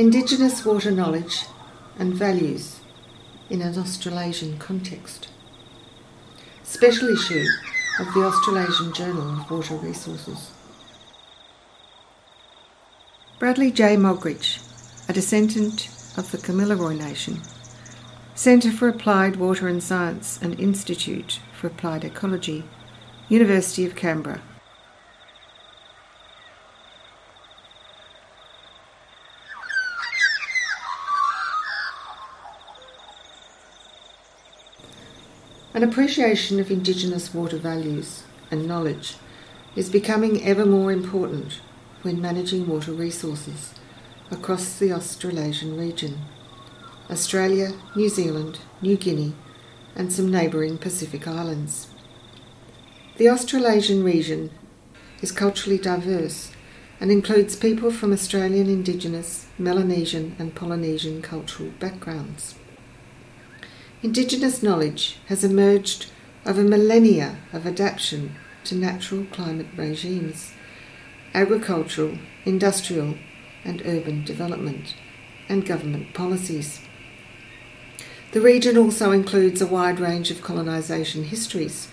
Indigenous water knowledge and values in an Australasian context. Special issue of the Australasian Journal of Water Resources. Bradley J. Moggridge, a descendant of the Kamilaroi Nation, Centre for Applied Water and Science and Institute for Applied Ecology, University of Canberra. An appreciation of Indigenous water values and knowledge is becoming ever more important when managing water resources across the Australasian region, Australia, New Zealand, New Guinea, and some neighbouring Pacific islands. The Australasian region is culturally diverse and includes people from Australian Indigenous, Melanesian, and Polynesian cultural backgrounds. Indigenous knowledge has emerged over millennia of adaptation to natural climate regimes, agricultural, industrial, and urban development, and government policies. The region also includes a wide range of colonisation histories,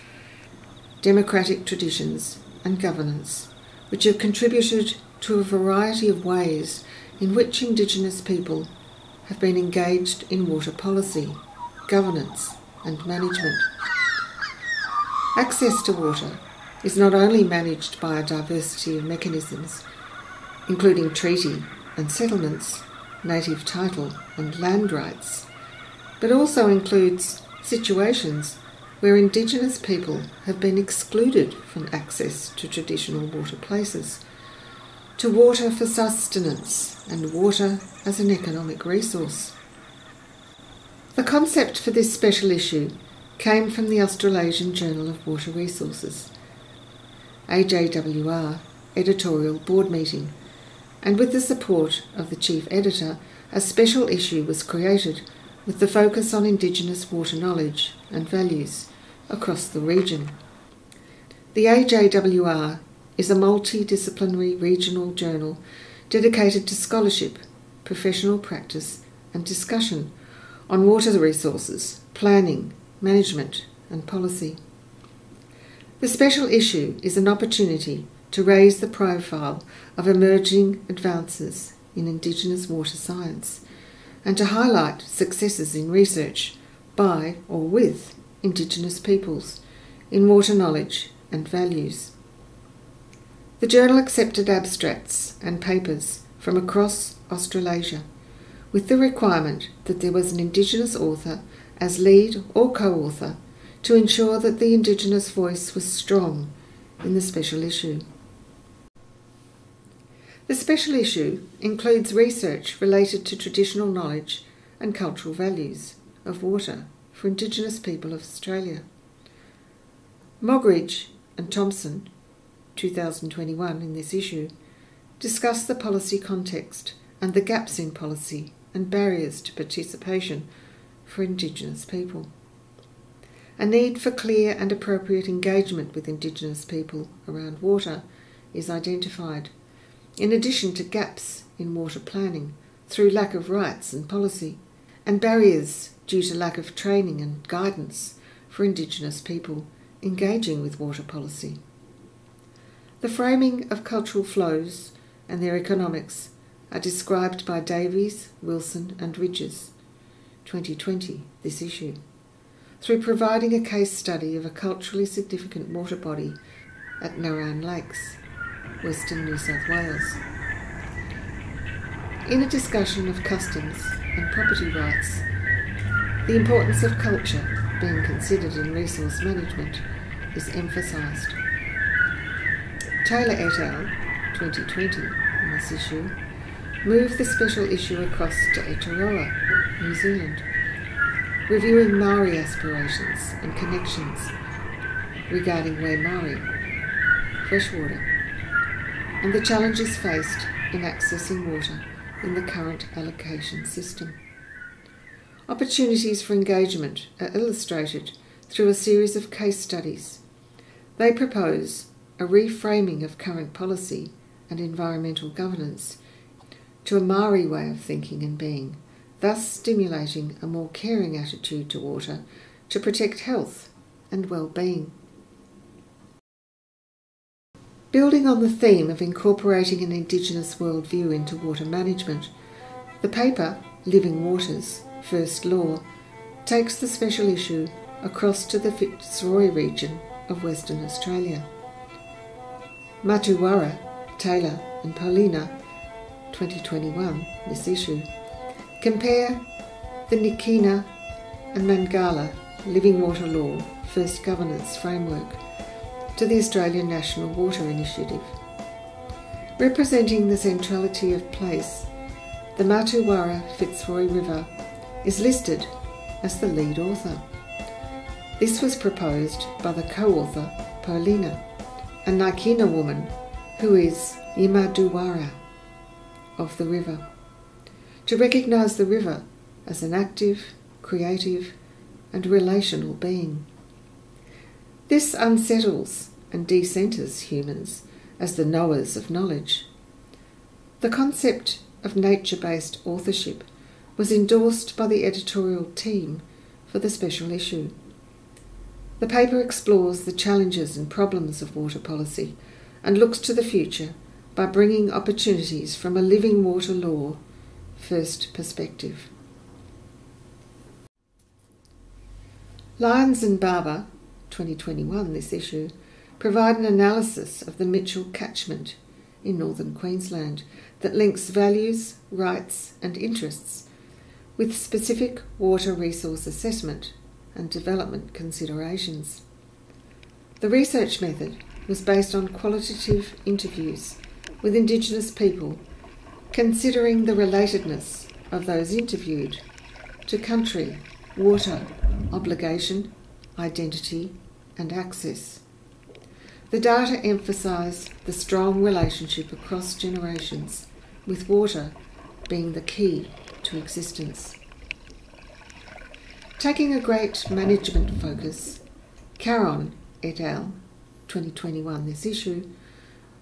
democratic traditions, and governance, which have contributed to a variety of ways in which Indigenous people have been engaged in water policy governance, and management. Access to water is not only managed by a diversity of mechanisms, including treaty and settlements, native title and land rights, but also includes situations where Indigenous people have been excluded from access to traditional water places, to water for sustenance and water as an economic resource. The concept for this special issue came from the Australasian Journal of Water Resources, AJWR editorial board meeting, and with the support of the chief editor, a special issue was created with the focus on Indigenous water knowledge and values across the region. The AJWR is a multidisciplinary regional journal dedicated to scholarship, professional practice, and discussion on water resources, planning, management, and policy. The special issue is an opportunity to raise the profile of emerging advances in Indigenous water science and to highlight successes in research by or with Indigenous peoples in water knowledge and values. The journal accepted abstracts and papers from across Australasia with the requirement that there was an Indigenous author as lead or co author to ensure that the Indigenous voice was strong in the special issue. The special issue includes research related to traditional knowledge and cultural values of water for Indigenous people of Australia. Moggridge and Thompson, 2021 in this issue, discuss the policy context and the gaps in policy and barriers to participation for Indigenous people. A need for clear and appropriate engagement with Indigenous people around water is identified, in addition to gaps in water planning through lack of rights and policy, and barriers due to lack of training and guidance for Indigenous people engaging with water policy. The framing of cultural flows and their economics are described by Davies, Wilson, and Ridges, 2020, this issue, through providing a case study of a culturally significant water body at Narran Lakes, Western New South Wales. In a discussion of customs and property rights, the importance of culture being considered in resource management is emphasised. Taylor et al., 2020, in this issue, Move the special issue across to Aotearoa, New Zealand, reviewing Maori aspirations and connections regarding Waimaori, freshwater, and the challenges faced in accessing water in the current allocation system. Opportunities for engagement are illustrated through a series of case studies. They propose a reframing of current policy and environmental governance to a Maori way of thinking and being, thus stimulating a more caring attitude to water to protect health and well-being. Building on the theme of incorporating an Indigenous worldview into water management, the paper Living Waters, First Law, takes the special issue across to the Fitzroy region of Western Australia. Martuwarra, Taylor and Poelina, 2021, this issue, compare the Nyikina and Mangala Living Water Law First Governance Framework to the Australian National Water Initiative. Representing the centrality of place, the Martuwarra Fitzroy River is listed as the lead author. This was proposed by the co-author Poelina, a Nyikina woman who is Yimardoowarra of the river, to recognise the river as an active, creative and relational being. This unsettles and decenters humans as the knowers of knowledge. The concept of nature based authorship was endorsed by the editorial team for the special issue. The paper explores the challenges and problems of water policy and looks to the future by bringing opportunities from a living water law first perspective. Lyons and Barber, 2021, this issue, provide an analysis of the Mitchell catchment in northern Queensland that links values, rights, and interests with specific water resource assessment and development considerations. The research method was based on qualitative interviews with Indigenous people, considering the relatedness of those interviewed to country, water, obligation, identity, and access. The data emphasise the strong relationship across generations, with water being the key to existence. Taking a great management focus, Caron et al. 2021, this issue,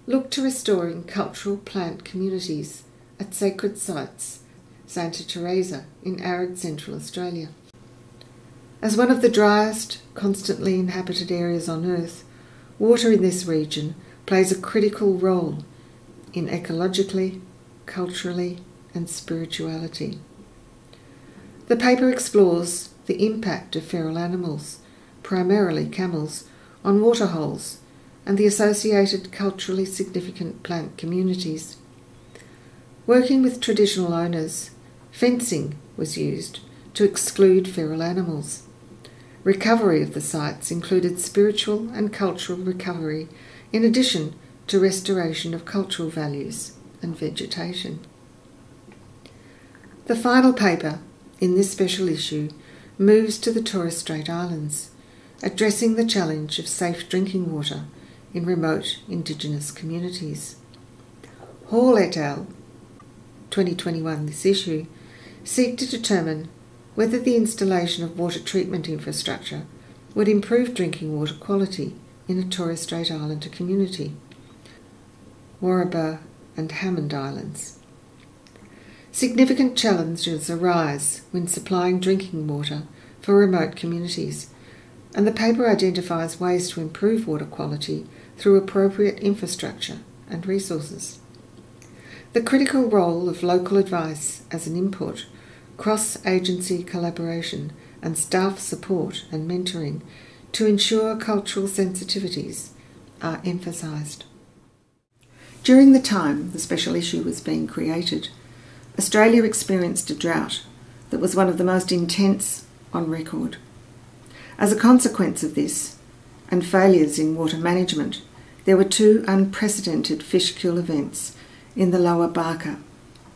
looked to restoring cultural plant communities at sacred sites, Santa Teresa in arid central Australia. As one of the driest, constantly inhabited areas on Earth, water in this region plays a critical role in ecologically, culturally, and spirituality. The paper explores the impact of feral animals, primarily camels, on waterholes and the associated culturally significant plant communities. Working with traditional owners, fencing was used to exclude feral animals. Recovery of the sites included spiritual and cultural recovery, in addition to restoration of cultural values and vegetation. The final paper in this special issue moves to the Torres Strait Islands, addressing the challenge of safe drinking water in remote Indigenous communities. Hall et al. 2021, this issue, seek to determine whether the installation of water treatment infrastructure would improve drinking water quality in a Torres Strait Islander community, Warraber and Hammond Islands. Significant challenges arise when supplying drinking water for remote communities, and the paper identifies ways to improve water quality through appropriate infrastructure and resources. The critical role of local advice as an input cross agency collaboration, and staff support and mentoring to ensure cultural sensitivities are emphasised. During the time the special issue was being created, Australia experienced a drought that was one of the most intense on record. As a consequence of this, and failures in water management, there were two unprecedented fish kill events in the lower Barka,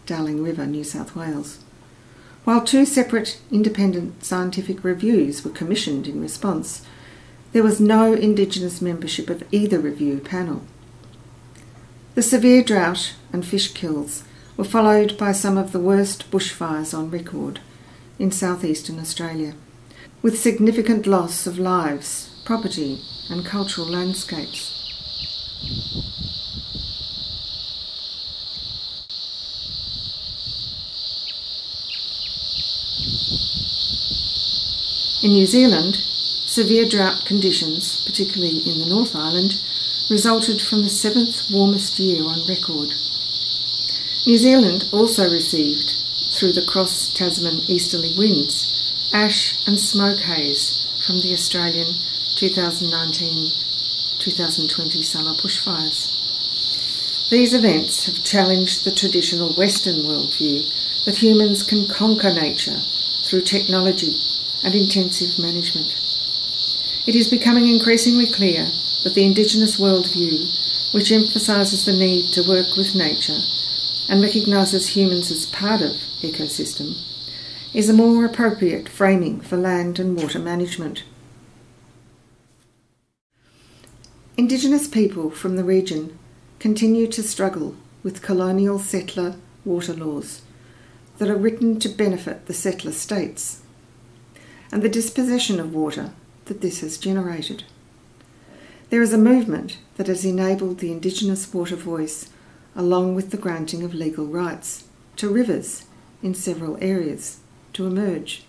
Darling River, New South Wales. While two separate independent scientific reviews were commissioned in response, there was no Indigenous membership of either review panel. The severe drought and fish kills were followed by some of the worst bushfires on record in southeastern Australia, with significant loss of lives, property, and cultural landscapes. In New Zealand, severe drought conditions, particularly in the North Island, resulted from the seventh warmest year on record. New Zealand also received, through the cross Tasman easterly winds, ash and smoke haze from the Australian 2019 2020 summer bushfires. These events have challenged the traditional Western worldview that humans can conquer nature through technology and intensive management. It is becoming increasingly clear that the Indigenous worldview, which emphasises the need to work with nature and recognises humans as part of ecosystem, is a more appropriate framing for land and water management. Indigenous people from the region continue to struggle with colonial settler water laws that are written to benefit the settler states and the dispossession of water that this has generated. There is a movement that has enabled the Indigenous water voice, along with the granting of legal rights to rivers in several areas, to emerge,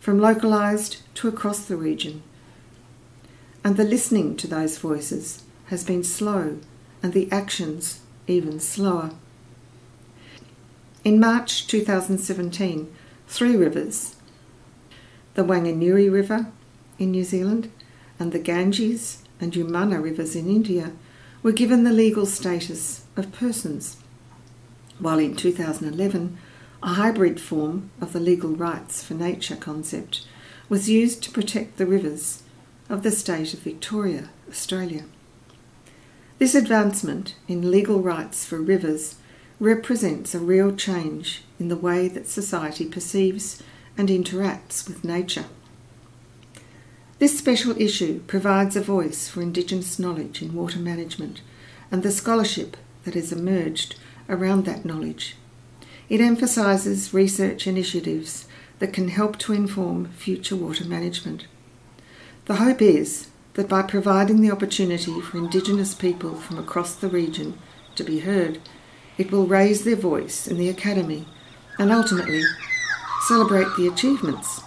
from localised to across the region. And the listening to those voices has been slow, and the actions even slower. In March 2017, three rivers, the Wanganui River in New Zealand and the Ganges and Yamuna rivers in India, were given the legal status of persons, while in 2011 a hybrid form of the legal rights for nature concept was used to protect the rivers of the state of Victoria, Australia. This advancement in legal rights for rivers represents a real change in the way that society perceives and interacts with nature. This special issue provides a voice for Indigenous knowledge in water management and the scholarship that has emerged around that knowledge. It emphasises research initiatives that can help to inform future water management. The hope is that by providing the opportunity for Indigenous people from across the region to be heard, it will raise their voice in the Academy and ultimately celebrate the achievements,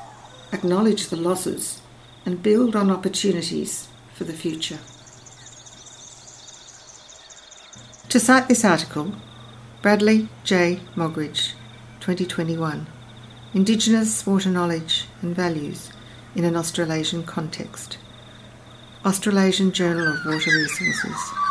acknowledge the losses, and build on opportunities for the future. To cite this article, Bradley J. Moggridge, 2021 Indigenous Water Knowledge and Values in an Australasian Context. Australasian Journal of Water Resources.